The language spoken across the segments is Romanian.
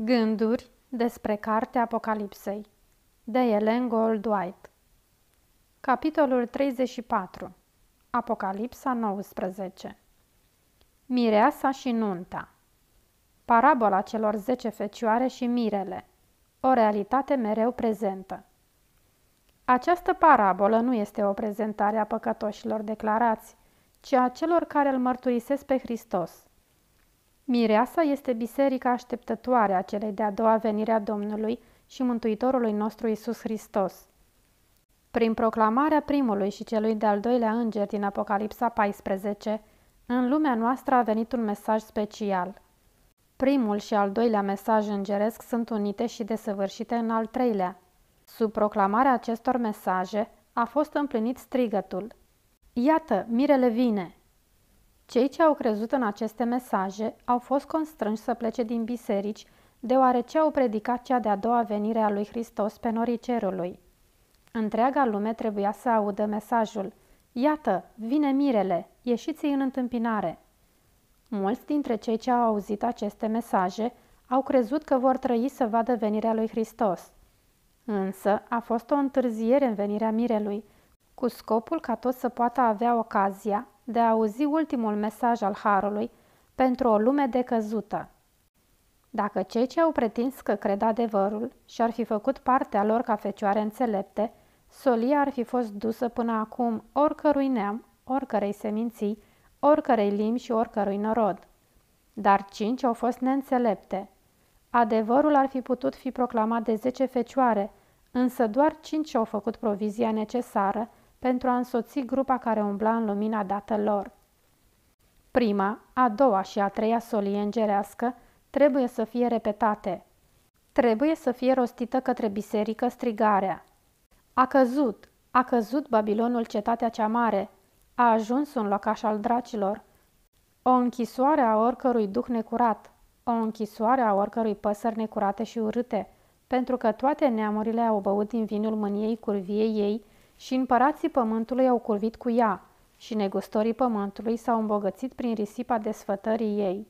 Gânduri despre Cartea Apocalipsei de Ellen Goldwhite. Capitolul 34 Apocalipsa 19 Mireasa și nunta. Parabola celor zece fecioare și mirele. O realitate mereu prezentă. Această parabolă nu este o prezentare a păcătoșilor declarați, ci a celor care îl mărturisesc pe Hristos – Mireasa este biserica așteptătoare a celei de-a doua venire a Domnului și Mântuitorului nostru Isus Hristos. Prin proclamarea primului și celui de-al doilea înger din Apocalipsa 14, în lumea noastră a venit un mesaj special. Primul și al doilea mesaj îngeresc sunt unite și desăvârșite în al treilea. Sub proclamarea acestor mesaje a fost împlinit strigătul. Iată, mirele vine! Cei ce au crezut în aceste mesaje au fost constrânși să plece din biserici, deoarece au predicat cea de-a doua venire a lui Hristos pe norii cerului. Întreaga lume trebuia să audă mesajul. Iată, vine mirele, ieșiți în întâmpinare. Mulți dintre cei ce au auzit aceste mesaje au crezut că vor trăi să vadă venirea lui Hristos. Însă a fost o întârziere în venirea mirelui, cu scopul ca toți să poată avea ocazia de a auzi ultimul mesaj al Harului pentru o lume decăzută. Dacă cei ce au pretins că cred adevărul și-ar fi făcut partea lor ca fecioare înțelepte, solia ar fi fost dusă până acum oricărui neam, oricărei seminții, oricărei limbi și oricărui norod. Dar cinci au fost neînțelepte. Adevărul ar fi putut fi proclamat de zece fecioare, însă doar cinci au făcut provizia necesară pentru a însoți grupa care umbla în lumina dată lor. Prima, a doua și a treia solie îngerească trebuie să fie repetate. Trebuie să fie rostită către biserică strigarea. A căzut, a căzut Babilonul cetatea cea mare, a ajuns un locaș al dracilor. O închisoare a oricărui duh necurat, o închisoare a oricărui păsări necurate și urâte, pentru că toate neamurile au băut din vinul mâniei curviei ei și împărații pământului au curvit cu ea și negustorii pământului s-au îmbogățit prin risipa desfătării ei.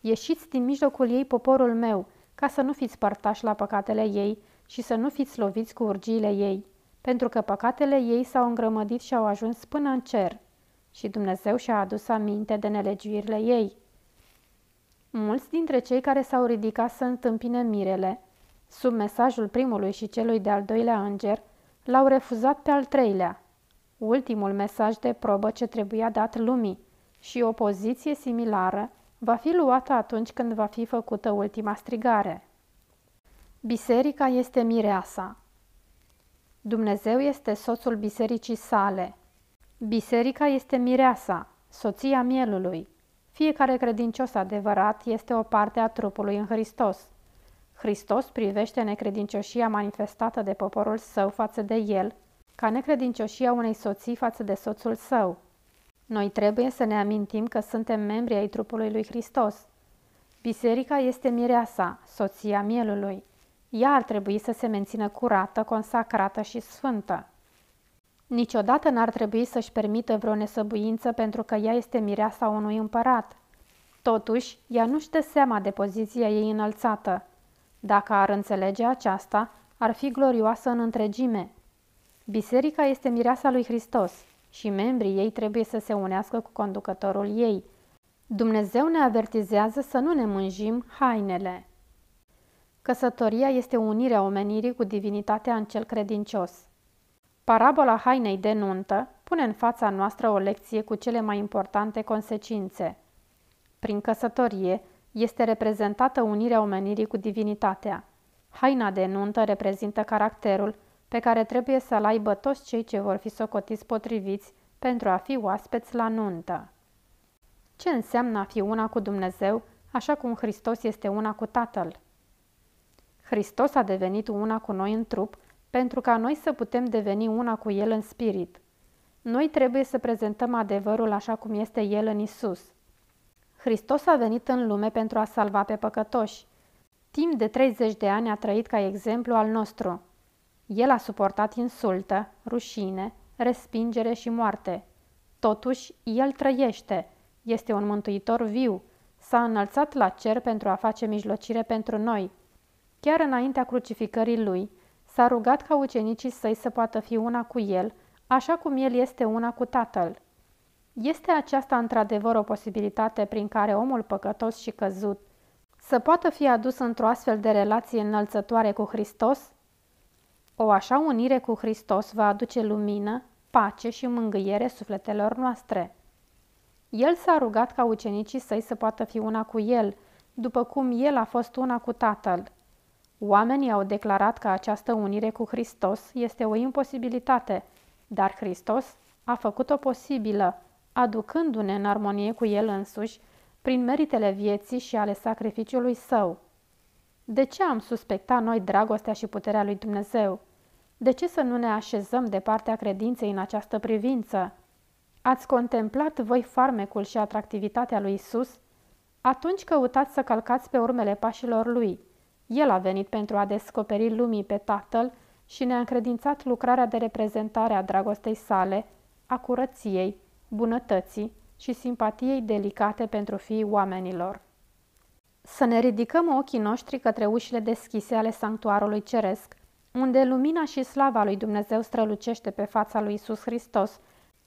Ieșiți din mijlocul ei poporul meu, ca să nu fiți părtași la păcatele ei și să nu fiți loviți cu urgiile ei, pentru că păcatele ei s-au îngrămădit și au ajuns până în cer și Dumnezeu și-a adus aminte de nelegiuirile ei. Mulți dintre cei care s-au ridicat să întâmpine mirele, sub mesajul primului și celui de-al doilea înger, L-au refuzat pe al treilea, ultimul mesaj de probă ce trebuia dat lumii, și o poziție similară va fi luată atunci când va fi făcută ultima strigare. Biserica este mireasa. Dumnezeu este soțul bisericii sale. Biserica este mireasa, soția mielului. Fiecare credincios adevărat este o parte a trupului în Hristos. Hristos privește necredincioșia manifestată de poporul său față de el, ca necredincioșia unei soții față de soțul său. Noi trebuie să ne amintim că suntem membri ai trupului lui Hristos. Biserica este mireasa, soția mielului. Ea ar trebui să se mențină curată, consacrată și sfântă. Niciodată n-ar trebui să-și permită vreo nesăbuință pentru că ea este mireasa unui împărat. Totuși, ea nu-și dă seama de poziția ei înălțată – dacă ar înțelege aceasta, ar fi glorioasă în întregime. Biserica este mireasa lui Hristos și membrii ei trebuie să se unească cu conducătorul ei. Dumnezeu ne avertizează să nu ne mânjim hainele. Căsătoria este unirea omenirii cu divinitatea în cel credincios. Parabola hainei de nuntă pune în fața noastră o lecție cu cele mai importante consecințe. Prin căsătorie, este reprezentată unirea omenirii cu divinitatea. Haina de nuntă reprezintă caracterul pe care trebuie să-l aibă toți cei ce vor fi socotiți potriviți pentru a fi oaspeți la nuntă. Ce înseamnă a fi una cu Dumnezeu, așa cum Hristos este una cu Tatăl? Hristos a devenit una cu noi în trup pentru ca noi să putem deveni una cu El în spirit. Noi trebuie să prezentăm adevărul așa cum este El în Isus. Hristos a venit în lume pentru a salva pe păcătoși. Timp de 30 de ani a trăit ca exemplu al nostru. El a suportat insultă, rușine, respingere și moarte. Totuși, El trăiește. Este un mântuitor viu. s-a înălțat la cer pentru a face mijlocire pentru noi. Chiar înaintea crucificării lui, s-a rugat ca ucenicii săi să poată fi una cu el, așa cum el este una cu tatăl. Este aceasta într-adevăr o posibilitate prin care omul păcătos și căzut să poată fi adus într-o astfel de relație înălțătoare cu Hristos? O așa unire cu Hristos va aduce lumină, pace și mângâiere sufletelor noastre. El s-a rugat ca ucenicii săi să poată fi una cu el, după cum el a fost una cu Tatăl. Oamenii au declarat că această unire cu Hristos este o imposibilitate, dar Hristos a făcut-o posibilă, aducându-ne în armonie cu El însuși, prin meritele vieții și ale sacrificiului său. De ce am suspectat noi dragostea și puterea lui Dumnezeu? De ce să nu ne așezăm de partea credinței în această privință? Ați contemplat voi farmecul și atractivitatea lui Isus? Atunci căutați să călcați pe urmele pașilor lui. El a venit pentru a descoperi lumii pe Tatăl și ne-a încredințat lucrarea de reprezentare a dragostei sale, a curăției, bunătății și simpatiei delicate pentru fiii oamenilor. Să ne ridicăm ochii noștri către ușile deschise ale sanctuarului ceresc, unde lumina și slava lui Dumnezeu strălucește pe fața lui Isus Hristos,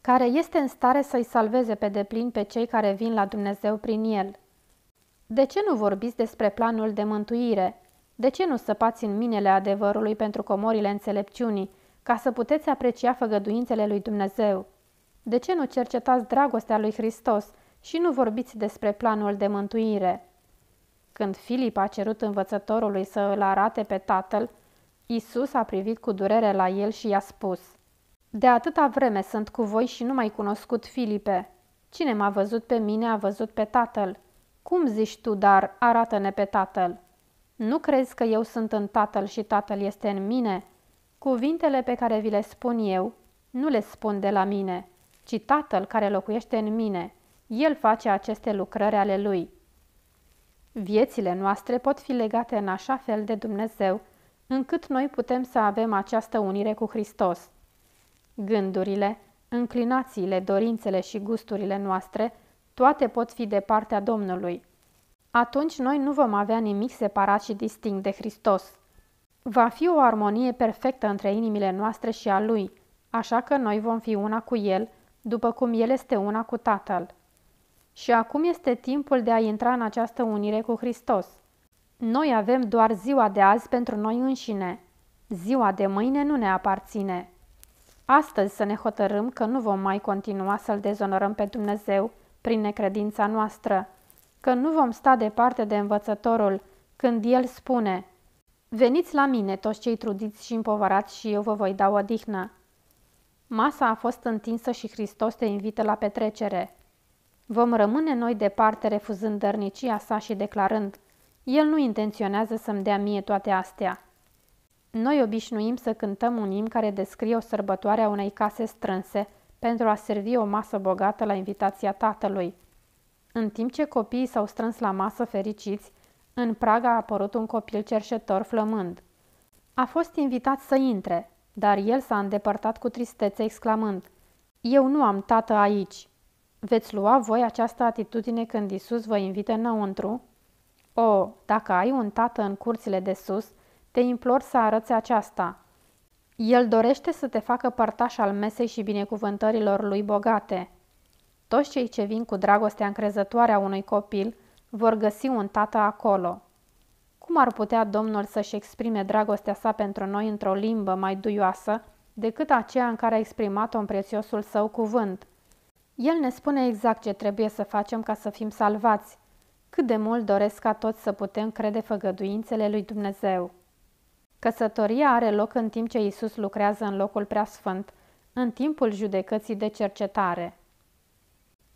care este în stare să-i salveze pe deplin pe cei care vin la Dumnezeu prin el. De ce nu vorbiți despre planul de mântuire? De ce nu săpați în minele adevărului pentru comorile înțelepciunii, ca să puteți aprecia făgăduințele lui Dumnezeu? De ce nu cercetați dragostea lui Hristos și nu vorbiți despre planul de mântuire? Când Filip a cerut învățătorului să îl arate pe tatăl, Isus a privit cu durere la el și i-a spus De atâta vreme sunt cu voi și nu mai cunoscut Filipe. Cine m-a văzut pe mine a văzut pe tatăl. Cum zici tu, dar, arată-ne pe tatăl? Nu crezi că eu sunt în tatăl și tatăl este în mine? Cuvintele pe care vi le spun eu, nu le spun de la mine, ci Tatăl care locuiește în mine. El face aceste lucrări ale Lui. Viețile noastre pot fi legate în așa fel de Dumnezeu, încât noi putem să avem această unire cu Hristos. Gândurile, înclinațiile, dorințele și gusturile noastre, toate pot fi de partea Domnului. Atunci noi nu vom avea nimic separat și distinct de Hristos. Va fi o armonie perfectă între inimile noastre și a Lui, așa că noi vom fi una cu El după cum El este una cu Tatăl. Și acum este timpul de a intra în această unire cu Hristos. Noi avem doar ziua de azi pentru noi înșine. Ziua de mâine nu ne aparține. Astăzi să ne hotărâm că nu vom mai continua să-L dezonorăm pe Dumnezeu prin necredința noastră, că nu vom sta departe de învățătorul când El spune Veniți la mine toți cei trudiți și împovărați și eu vă voi da odihnă. Masa a fost întinsă și Hristos te invită la petrecere. Vom rămâne noi departe refuzând dărnicia sa și declarând, El nu intenționează să-mi dea mie toate astea. Noi obișnuim să cântăm un imn care descrie o sărbătoare a unei case strânse pentru a servi o masă bogată la invitația tatălui. În timp ce copiii s-au strâns la masă fericiți, în prag a apărut un copil cerșetor flămând. A fost invitat să intre, dar el s-a îndepărtat cu tristețe exclamând, Eu nu am tată aici. Veți lua voi această atitudine când Isus vă invită înăuntru? O, dacă ai un tată în curțile de sus, te implor să arăți aceasta. El dorește să te facă părtaș al mesei și binecuvântărilor lui bogate. Toți cei ce vin cu dragostea încrezătoare a unui copil vor găsi un tată acolo. Cum ar putea Domnul să-și exprime dragostea sa pentru noi într-o limbă mai duioasă decât aceea în care a exprimat-o în prețiosul său cuvânt? El ne spune exact ce trebuie să facem ca să fim salvați. Cât de mult doresc ca toți să putem crede făgăduințele lui Dumnezeu. Căsătoria are loc în timp ce Isus lucrează în locul preasfânt, în timpul judecății de cercetare.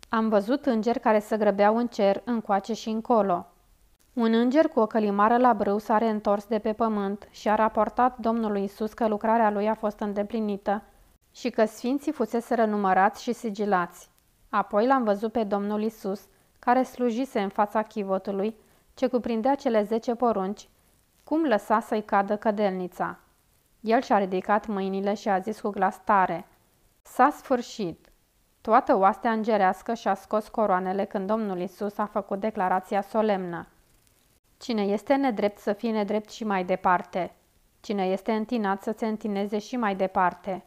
Am văzut îngeri care se grăbeau în cer, încoace și încolo. Un înger cu o călimară la brâu s-a reîntors de pe pământ și a raportat Domnului Isus că lucrarea lui a fost îndeplinită și că sfinții fusese numărați și sigilați. Apoi l-am văzut pe Domnul Isus, care slujise în fața chivotului, ce cuprindea cele zece porunci, cum lăsa să-i cadă cădelnița. El și-a ridicat mâinile și a zis cu glas tare, S-a sfârșit. Toată oastea îngerească și-a scos coroanele când Domnul Isus a făcut declarația solemnă. Cine este nedrept să fie nedrept și mai departe. Cine este întinat să se întineze și mai departe.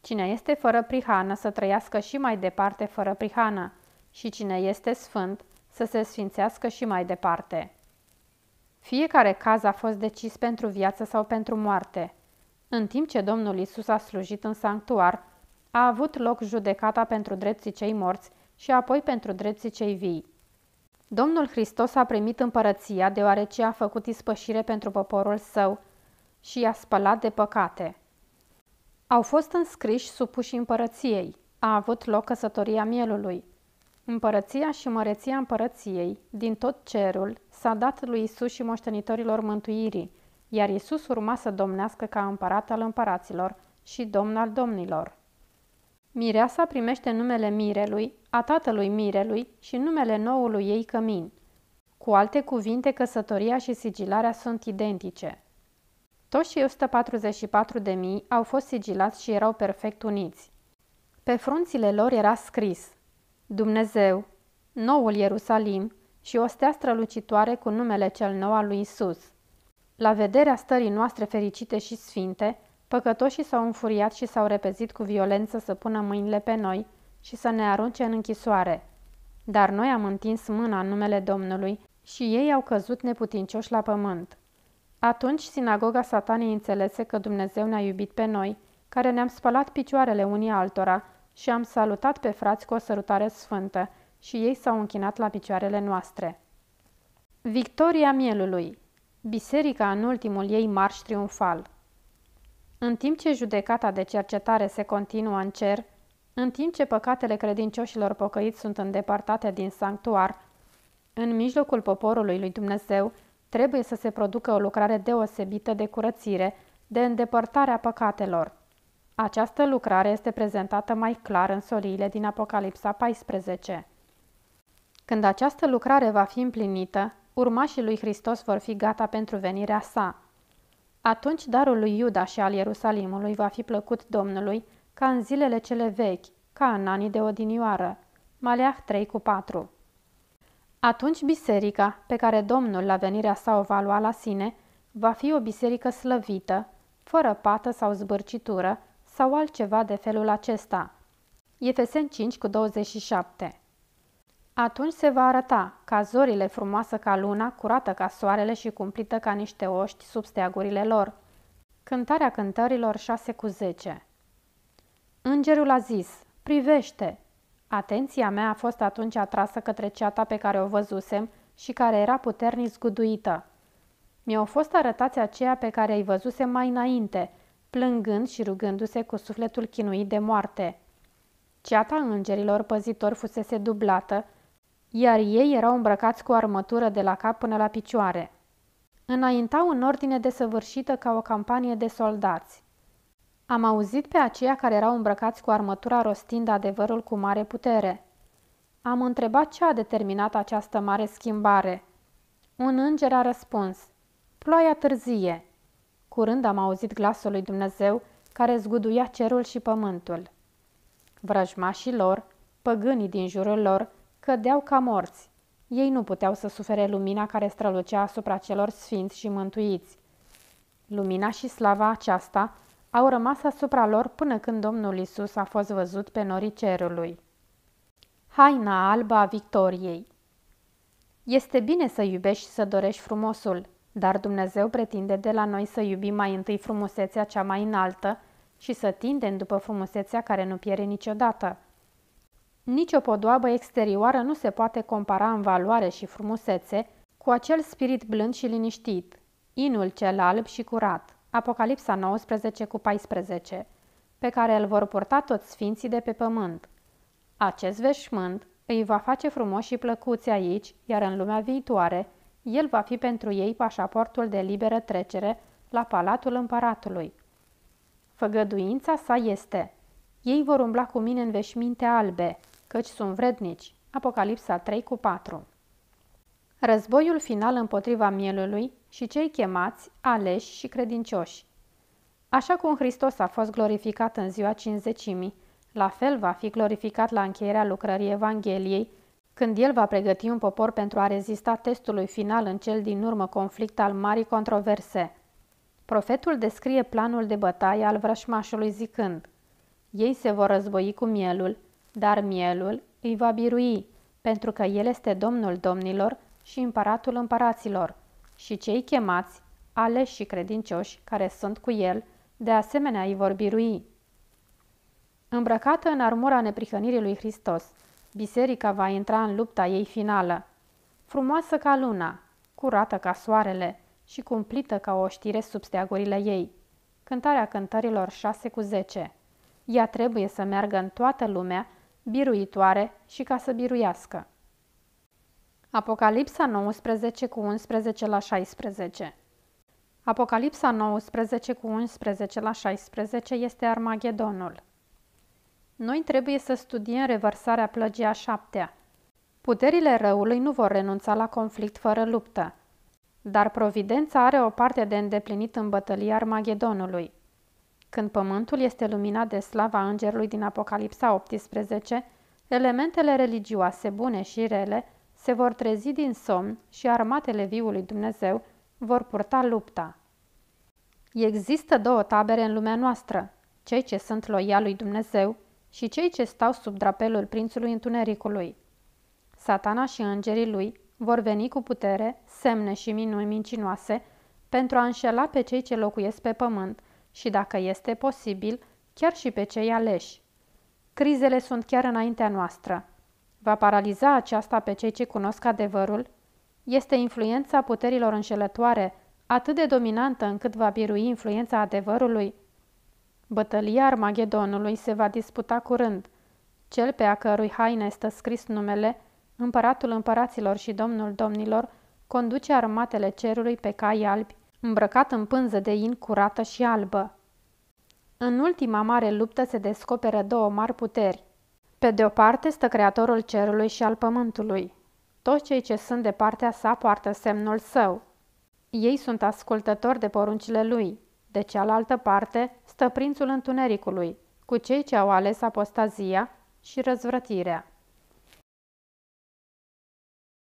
Cine este fără prihană să trăiască și mai departe fără prihană. Și cine este sfânt să se sfințească și mai departe. Fiecare caz a fost decis pentru viață sau pentru moarte. În timp ce Domnul Isus a slujit în sanctuar, a avut loc judecata pentru drepții cei morți și apoi pentru drepții cei vii. Domnul Hristos a primit împărăția deoarece a făcut ispășire pentru poporul său și i-a spălat de păcate. Au fost înscriși supuși împărăției. A avut loc căsătoria mielului. Împărăția și măreția împărăției, din tot cerul, s-a dat lui Isus și moștenitorilor mântuirii, iar Isus urma să domnească ca împărat al împăraților și domn al domnilor. Mireasa primește numele Mirelui, a tatălui Mirelui și numele noului ei cămin. Cu alte cuvinte, căsătoria și sigilarea sunt identice. Toți cei 144 de mii au fost sigilați și erau perfect uniți. Pe frunțile lor era scris Dumnezeu, noul Ierusalim și o stea strălucitoare cu numele cel nou al lui Isus. La vederea stării noastre fericite și sfinte, păcătoșii s-au înfuriat și s-au repezit cu violență să pună mâinile pe noi și să ne arunce în închisoare. Dar noi am întins mâna în numele Domnului și ei au căzut neputincioși la pământ. Atunci sinagoga satanei înțelese că Dumnezeu ne-a iubit pe noi, care ne-am spălat picioarele unii altora și am salutat pe frați cu o sărutare sfântă și ei s-au închinat la picioarele noastre. Victoria mielului Biserica în ultimul ei marș triumfal În timp ce judecata de cercetare se continuă în cer, în timp ce păcatele credincioșilor pocăiți sunt îndepărtate din sanctuar, în mijlocul poporului lui Dumnezeu trebuie să se producă o lucrare deosebită de curățire, de îndepărtare a păcatelor. Această lucrare este prezentată mai clar în soliile din Apocalipsa 14. Când această lucrare va fi împlinită, urmașii lui Hristos vor fi gata pentru venirea sa. Atunci darul lui Iuda și al Ierusalimului va fi plăcut Domnului ca în zilele cele vechi, ca în anii de odinioară. Maleah 3 cu 4 Atunci biserica, pe care Domnul la venirea sa o va lua la sine, va fi o biserică slăvită, fără pată sau zbârcitură, sau altceva de felul acesta. Efesen 5 cu 27 Atunci se va arăta ca zorile frumoasă ca luna, curată ca soarele și cumplită ca niște oști sub steagurile lor. Cântarea cântărilor 6 cu 10 Îngerul a zis, privește! Atenția mea a fost atunci atrasă către ceata pe care o văzusem și care era puternic zguduită. Mi-au fost arătați aceea pe care îi văzusem mai înainte – plângând și rugându-se cu sufletul chinuit de moarte. Ceata îngerilor păzitori fusese dublată, iar ei erau îmbrăcați cu armătură de la cap până la picioare. Înaintau în ordine desăvârșită ca o campanie de soldați. Am auzit pe aceia care erau îmbrăcați cu armătura rostind adevărul cu mare putere. Am întrebat ce a determinat această mare schimbare. Un înger a răspuns, ploaia târzie. Curând am auzit glasul lui Dumnezeu care zguduia cerul și pământul. Vrăjmașii lor, păgânii din jurul lor, cădeau ca morți. Ei nu puteau să sufere lumina care strălucea asupra celor sfinți și mântuiți. Lumina și slava aceasta au rămas asupra lor până când Domnul Isus a fost văzut pe norii cerului. Haina albă a victoriei Este bine să iubești și să dorești frumosul, dar Dumnezeu pretinde de la noi să iubim mai întâi frumusețea cea mai înaltă și să tindem după frumusețea care nu pierde niciodată. Nici o podoabă exterioară nu se poate compara în valoare și frumusețe cu acel spirit blând și liniștit, inul cel alb și curat, Apocalipsa 19 cu 14, pe care îl vor purta toți sfinții de pe pământ. Acest veșmânt îi va face frumos și plăcuți aici, iar în lumea viitoare – el va fi pentru ei pașaportul de liberă trecere la palatul împăratului. Făgăduința sa este, ei vor umbla cu mine în veșminte albe, căci sunt vrednici. Apocalipsa 3 cu 4 Războiul final împotriva mielului și cei chemați, aleși și credincioși. Așa cum Hristos a fost glorificat în ziua cinzecimii, La fel va fi glorificat la încheierea lucrării Evangheliei, când el va pregăti un popor pentru a rezista testului final în cel din urmă conflict al marii controverse. Profetul descrie planul de bătaie al vrășmașului zicând Ei se vor război cu mielul, dar mielul îi va birui, pentru că el este domnul domnilor și împăratul împăraților, și cei chemați, aleși și credincioși care sunt cu el, de asemenea îi vor birui. Îmbrăcată în armura neprihănirii lui Hristos, biserica va intra în lupta ei finală. Frumoasă ca luna, curată ca soarele și cumplită ca o știre sub steagurile ei. Cântarea cântărilor 6 cu 10 Ea trebuie să meargă în toată lumea, biruitoare și ca să biruiască. Apocalipsa 19 cu 11 la 16 Apocalipsa 19 cu 11 la 16 este Armagedonul. Noi trebuie să studiem revărsarea plăgii a șaptea. Puterile răului nu vor renunța la conflict fără luptă, dar providența are o parte de îndeplinit în bătălia Armagedonului. Când pământul este luminat de slava îngerului din Apocalipsa 18, elementele religioase bune și rele se vor trezi din somn și armatele viului Dumnezeu vor purta lupta. Există două tabere în lumea noastră, cei ce sunt loiali lui Dumnezeu și cei ce stau sub drapelul prințului întunericului. Satana și îngerii lui vor veni cu putere, semne și minuni mincinoase pentru a înșela pe cei ce locuiesc pe pământ și, dacă este posibil, chiar și pe cei aleși. Crizele sunt chiar înaintea noastră. Va paraliza aceasta pe cei ce cunosc adevărul? Este influența puterilor înșelătoare atât de dominantă încât va birui influența adevărului? Bătălia Armagedonului se va disputa curând. Cel pe a cărui haine stă scris numele, împăratul împăraților și domnul domnilor, conduce armatele cerului pe cai albi, îmbrăcat în pânză de in curată și albă. În ultima mare luptă se descoperă două mari puteri. Pe de o parte stă creatorul cerului și al pământului. Toți cei ce sunt de partea sa poartă semnul său. Ei sunt ascultători de poruncile lui. De cealaltă parte stă prințul întunericului, cu cei ce au ales apostazia și răzvrătirea.